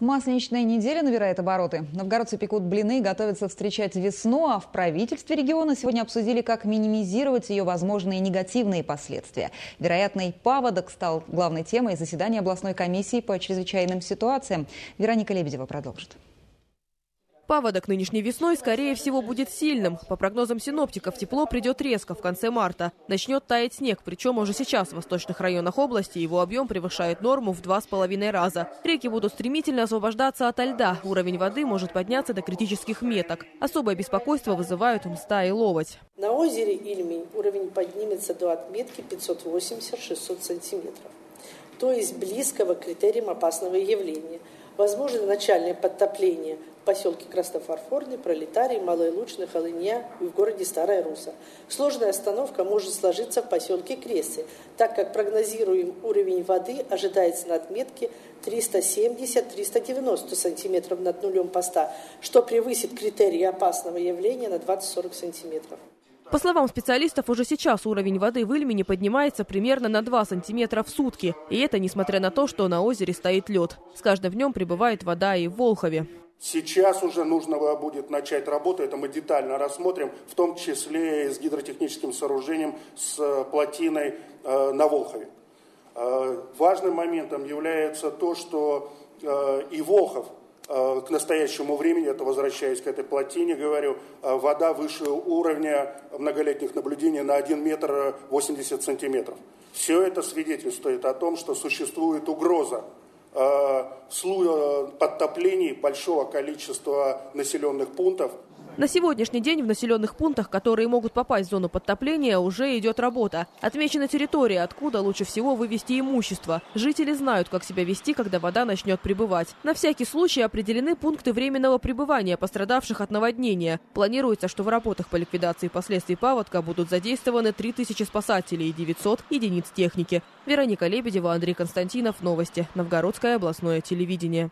Масленичная неделя набирает обороты. Новгородцы пекут блины готовятся встречать весну, а в правительстве региона сегодня обсудили, как минимизировать ее возможные негативные последствия. Вероятный паводок стал главной темой заседания областной комиссии по чрезвычайным ситуациям. Вероника Лебедева продолжит. Паводок нынешней весной, скорее всего, будет сильным. По прогнозам синоптиков, тепло придет резко в конце марта. Начнет таять снег, причем уже сейчас в восточных районах области его объем превышает норму в два с половиной раза. Реки будут стремительно освобождаться ото льда. Уровень воды может подняться до критических меток. Особое беспокойство вызывают мста и ловоть. На озере Ильмень уровень поднимется до отметки 580-600 сантиметров, то есть близкого к критериям опасного явления – Возможно начальное подтопление поселке Краснофарфорный, Пролетарий, Малая Лучная, Холыня и в городе Старая Руса. Сложная остановка может сложиться в поселке Кресы, так как прогнозируем уровень воды ожидается на отметке 370-390 сантиметров над нулем поста, что превысит критерии опасного явления на 20-40 сантиметров. По словам специалистов, уже сейчас уровень воды в Ильмени поднимается примерно на 2 сантиметра в сутки. И это несмотря на то, что на озере стоит лед. С каждым днем прибывает вода и в Волхове. Сейчас уже нужно будет начать работу, это мы детально рассмотрим, в том числе с гидротехническим сооружением, с плотиной э, на Волхове. Э, важным моментом является то, что э, и Волхов Э, к настоящему времени, это возвращаясь к этой плотине, говорю, э, вода выше уровня многолетних наблюдений на 1 метр 80 сантиметров. Все это свидетельствует о том, что существует угроза э, подтоплений большого количества населенных пунктов – на сегодняшний день в населенных пунктах, которые могут попасть в зону подтопления, уже идет работа. Отмечена территория, откуда лучше всего вывести имущество. Жители знают, как себя вести, когда вода начнет прибывать. На всякий случай определены пункты временного пребывания пострадавших от наводнения. Планируется, что в работах по ликвидации последствий паводка будут задействованы 3000 спасателей и 900 единиц техники. Вероника Лебедева, Андрей Константинов. Новости. Новгородское областное телевидение.